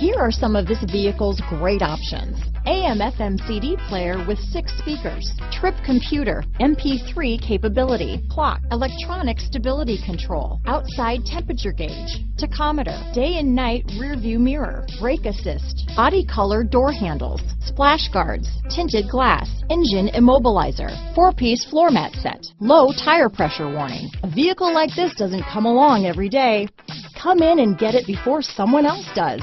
Here are some of this vehicle's great options. AM FM CD player with six speakers, trip computer, MP3 capability, clock, electronic stability control, outside temperature gauge, tachometer, day and night rear view mirror, brake assist, body color door handles, splash guards, tinted glass, engine immobilizer, four-piece floor mat set, low tire pressure warning. A vehicle like this doesn't come along every day. Come in and get it before someone else does.